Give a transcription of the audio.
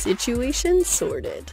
Situation sorted.